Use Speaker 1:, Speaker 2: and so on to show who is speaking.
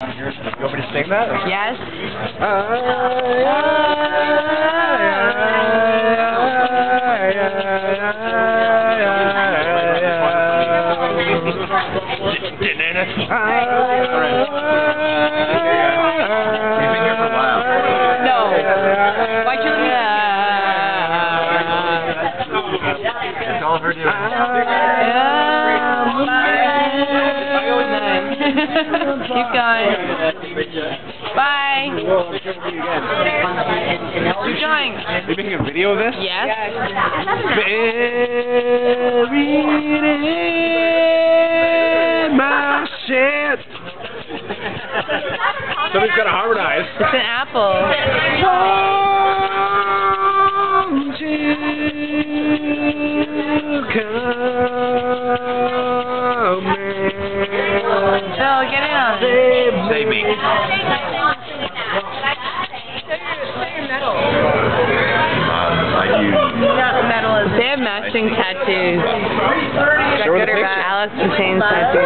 Speaker 1: You want me to sing that?
Speaker 2: Yes.
Speaker 1: You've been here for a while.
Speaker 2: No. Why'd you?
Speaker 1: That's all her doing.
Speaker 2: Keep going. Bye. Keep going.
Speaker 1: You making a video of this?
Speaker 2: Yes.
Speaker 1: Buried in my shit. Somebody's got to harmonize.
Speaker 2: It's an apple. Get in.
Speaker 1: Save me.
Speaker 2: They have matching tattoos.
Speaker 1: Show her the
Speaker 2: Alice in Chains tattoo.